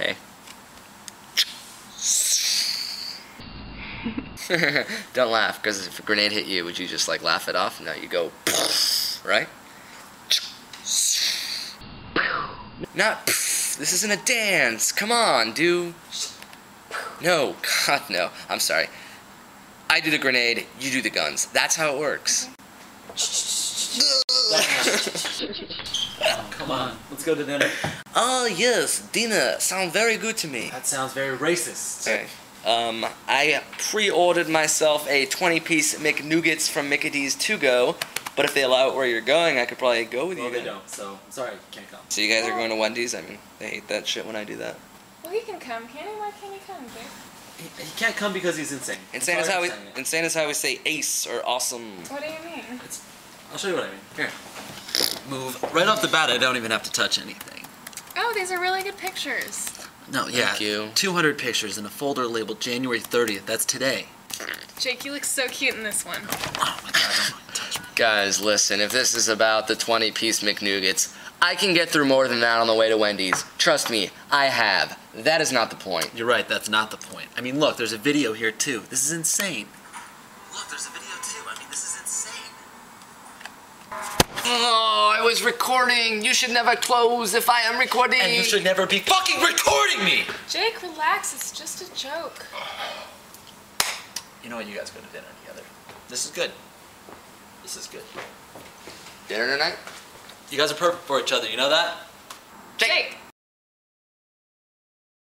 Okay. Don't laugh, because if a grenade hit you, would you just like laugh it off? No, you go, right? Not, this isn't a dance. Come on, do. No, God, no. I'm sorry. I do the grenade, you do the guns. That's how it works. Come on, let's go to dinner. Oh, yes, dinner. Sound very good to me. That sounds very racist. Okay. Um, I pre-ordered myself a 20-piece McNuggets from Mickey D's to go, but if they allow it where you're going, I could probably go with Well, you. they guys. don't, so I'm sorry, can't come. So you guys are going to Wendy's? I mean, they hate that shit when I do that. Well, he can come, can he? Why can't he come, Jake? He, he can't come because he's insane. Insane is how we for saying it. insane is how we say ace or awesome. What do you mean? I'll show you what I mean. Here. Move right off the bat. I don't even have to touch anything. Oh, these are really good pictures. No, yeah. Thank you. 200 pictures in a folder labeled January 30th. That's today. Jake, you look so cute in this one. Oh my god, don't touch me. Guys, listen, if this is about the 20-piece McNuggets, I can get through more than that on the way to Wendy's. Trust me, I have. That is not the point. You're right, that's not the point. I mean, look, there's a video here too. This is insane. Look, there's a video too. I mean, this is insane. Oh, I was recording. You should never close if I am recording. And you should never be fucking recording me! Jake, relax. It's just a joke. You know what? You guys go to dinner together. This is good. This is good. Dinner tonight? You guys are perfect for each other, you know that? Jake!